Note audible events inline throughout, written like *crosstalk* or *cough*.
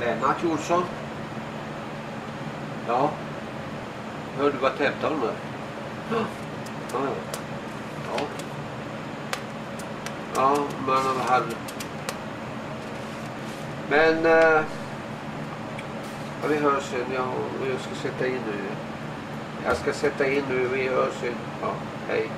Lennart Jonsson. Ja. Hör du vad hämtar de där? Ja. Ja. Ja. Ja, men han hade... Men... Eh, ja, vi hörs sen. Ja, jag ska sätta in nu. Jag ska sätta in nu. Vi hörs sen. Ja, hej.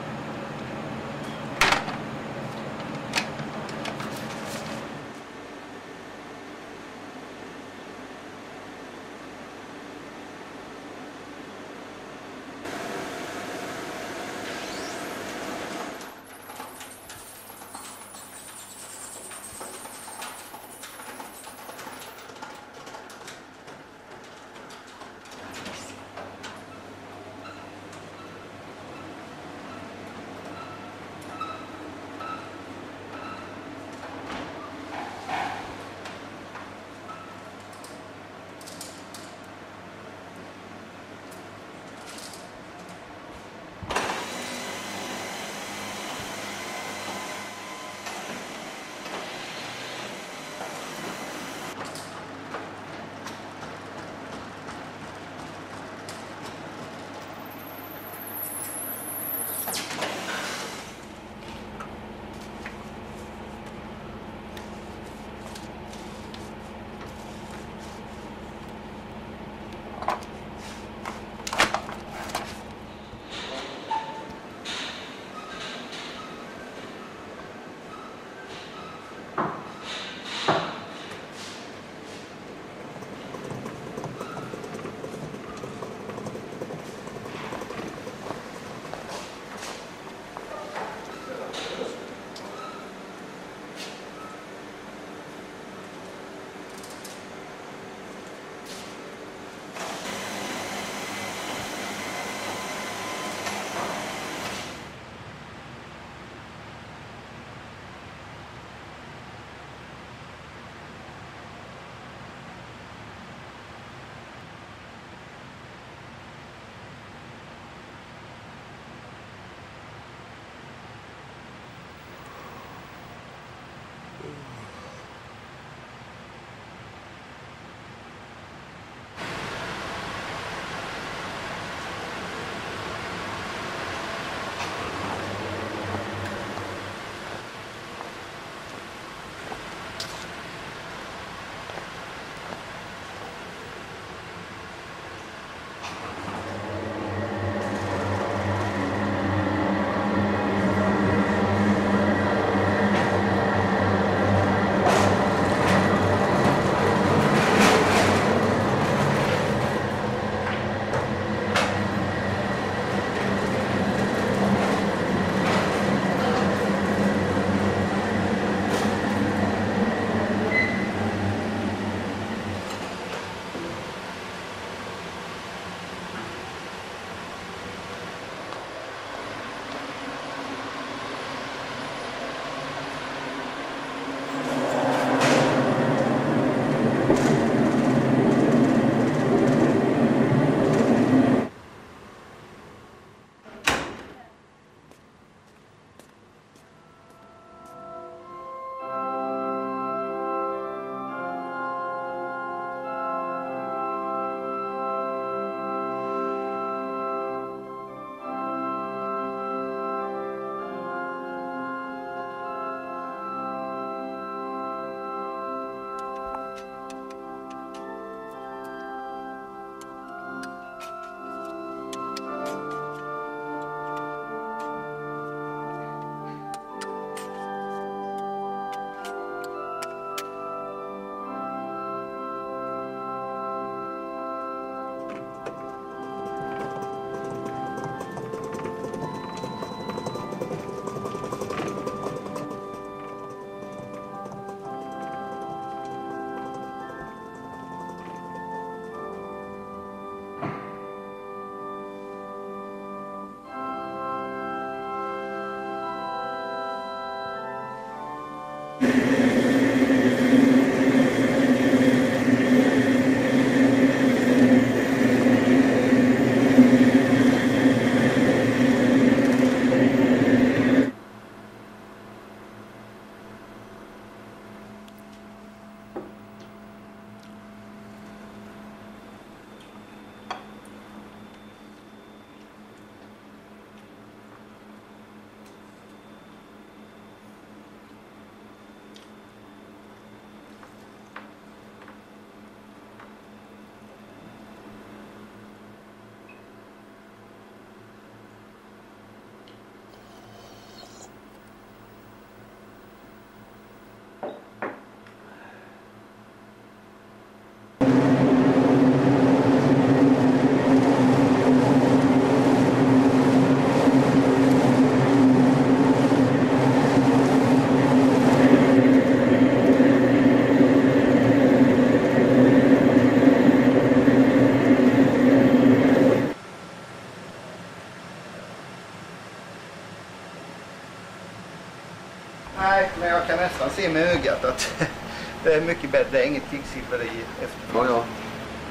Se med ögat att *laughs* det är mycket bättre. Det är inget kvicksilver i efter. Ja, ja.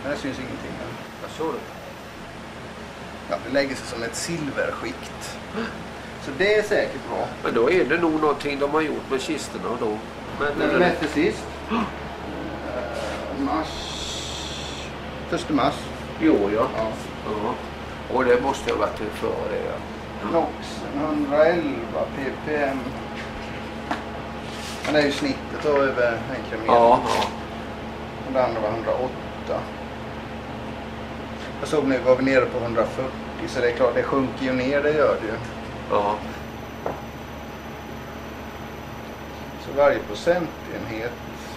Men det syns ingenting. Vad sa du? Ja, det lägger sig som ett silverskikt. Så det är säkert bra. Men då är det nog någonting de har gjort med kistorna då. Men, När vi mätte sist? *gasps* Eh, Mars... Första mars. Jo, ja. Ja. ja. Och det måste ha varit före det. Ja. Noxen 111 ppm. Men det är ju snittet då över en kilometer. Ja, ja. Och det andra var 108. Jag såg nu var vi nere på 140 så det är klart det sjunker ju ner, det gör det ju. ja. Så varje procentenhet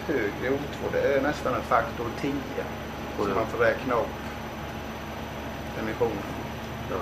högre O2 det är nästan en faktor 10. Så man får räkna upp emissionen. ja.